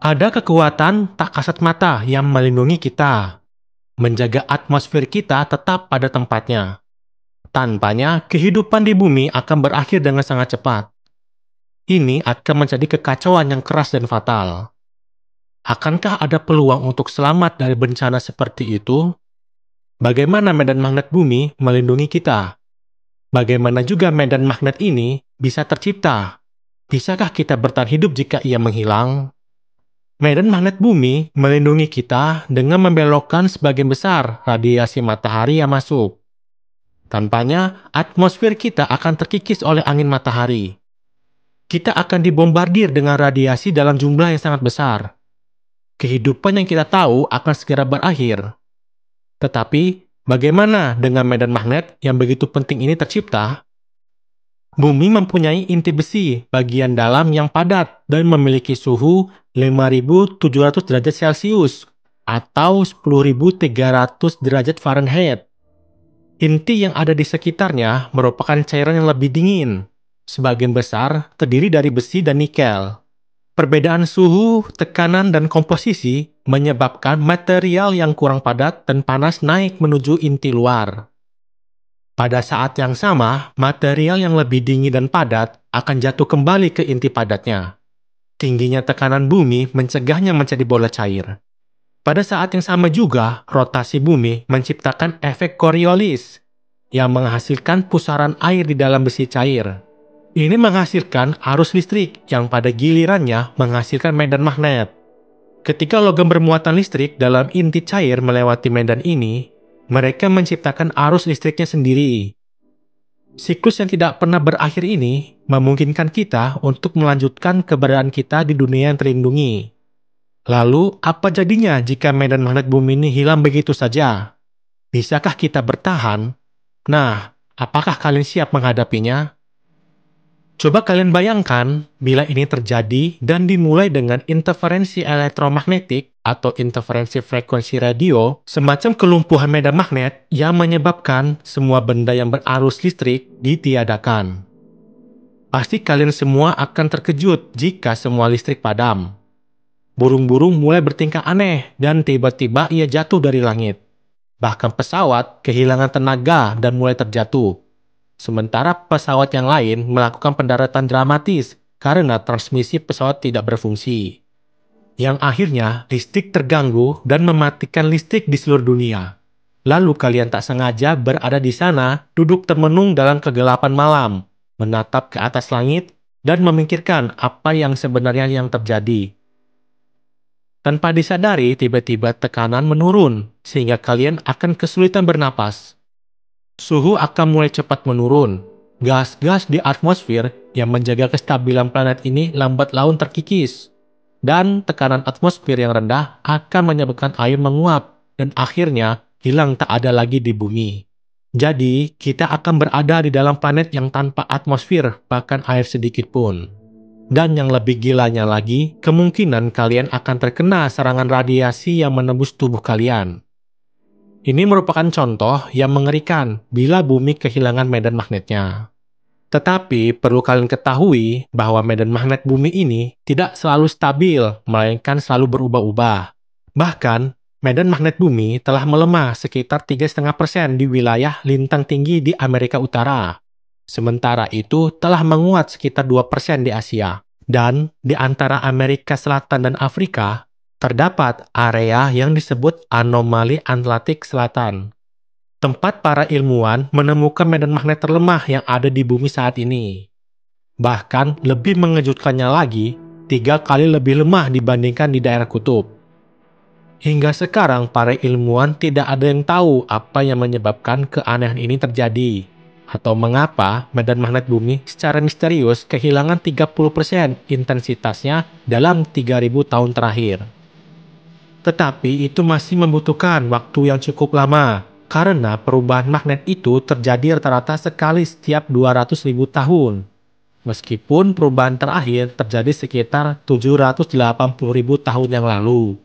Ada kekuatan tak kasat mata yang melindungi kita, menjaga atmosfer kita tetap pada tempatnya. Tanpanya, kehidupan di bumi akan berakhir dengan sangat cepat. Ini akan menjadi kekacauan yang keras dan fatal. Akankah ada peluang untuk selamat dari bencana seperti itu? Bagaimana medan magnet bumi melindungi kita? Bagaimana juga medan magnet ini bisa tercipta? Bisakah kita bertahan hidup jika ia menghilang? Medan magnet bumi melindungi kita dengan membelokkan sebagian besar radiasi matahari yang masuk. Tanpanya, atmosfer kita akan terkikis oleh angin matahari. Kita akan dibombardir dengan radiasi dalam jumlah yang sangat besar. Kehidupan yang kita tahu akan segera berakhir. Tetapi, bagaimana dengan medan magnet yang begitu penting ini tercipta? Bumi mempunyai inti besi bagian dalam yang padat dan memiliki suhu 5700 derajat Celcius atau 10300 derajat Fahrenheit. Inti yang ada di sekitarnya merupakan cairan yang lebih dingin. Sebagian besar terdiri dari besi dan nikel. Perbedaan suhu, tekanan, dan komposisi menyebabkan material yang kurang padat dan panas naik menuju inti luar. Pada saat yang sama, material yang lebih dingin dan padat akan jatuh kembali ke inti padatnya. Tingginya tekanan bumi mencegahnya menjadi bola cair. Pada saat yang sama juga, rotasi bumi menciptakan efek Coriolis yang menghasilkan pusaran air di dalam besi cair. Ini menghasilkan arus listrik yang pada gilirannya menghasilkan medan magnet. Ketika logam bermuatan listrik dalam inti cair melewati medan ini, mereka menciptakan arus listriknya sendiri. Siklus yang tidak pernah berakhir ini memungkinkan kita untuk melanjutkan keberadaan kita di dunia yang terlindungi. Lalu, apa jadinya jika medan magnet bumi ini hilang begitu saja? Bisakah kita bertahan? Nah, apakah kalian siap menghadapinya? Coba kalian bayangkan bila ini terjadi dan dimulai dengan interferensi elektromagnetik atau interferensi frekuensi radio, semacam kelumpuhan medan magnet yang menyebabkan semua benda yang berarus listrik ditiadakan. Pasti kalian semua akan terkejut jika semua listrik padam. Burung-burung mulai bertingkah aneh dan tiba-tiba ia jatuh dari langit. Bahkan pesawat kehilangan tenaga dan mulai terjatuh. Sementara pesawat yang lain melakukan pendaratan dramatis karena transmisi pesawat tidak berfungsi. Yang akhirnya listrik terganggu dan mematikan listrik di seluruh dunia. Lalu kalian tak sengaja berada di sana, duduk termenung dalam kegelapan malam, menatap ke atas langit, dan memikirkan apa yang sebenarnya yang terjadi. Tanpa disadari, tiba-tiba tekanan menurun, sehingga kalian akan kesulitan bernapas. Suhu akan mulai cepat menurun. Gas-gas di atmosfer yang menjaga kestabilan planet ini lambat laun terkikis. Dan tekanan atmosfer yang rendah akan menyebabkan air menguap dan akhirnya hilang tak ada lagi di bumi. Jadi, kita akan berada di dalam planet yang tanpa atmosfer, bahkan air sedikit pun. Dan yang lebih gilanya lagi, kemungkinan kalian akan terkena serangan radiasi yang menembus tubuh kalian. Ini merupakan contoh yang mengerikan bila bumi kehilangan medan magnetnya. Tetapi perlu kalian ketahui bahwa medan magnet bumi ini tidak selalu stabil, melainkan selalu berubah-ubah. Bahkan, medan magnet bumi telah melemah sekitar 3,5% di wilayah lintang tinggi di Amerika Utara. Sementara itu telah menguat sekitar 2% di Asia. Dan di antara Amerika Selatan dan Afrika, terdapat area yang disebut anomali Atlantik Selatan. Tempat para ilmuwan menemukan medan magnet terlemah yang ada di bumi saat ini. Bahkan lebih mengejutkannya lagi, tiga kali lebih lemah dibandingkan di daerah kutub. Hingga sekarang para ilmuwan tidak ada yang tahu apa yang menyebabkan keanehan ini terjadi atau mengapa medan magnet bumi secara misterius kehilangan 30% intensitasnya dalam 3000 tahun terakhir. Tetapi itu masih membutuhkan waktu yang cukup lama, karena perubahan magnet itu terjadi rata-rata sekali setiap 200.000 tahun. Meskipun perubahan terakhir terjadi sekitar 780.000 tahun yang lalu.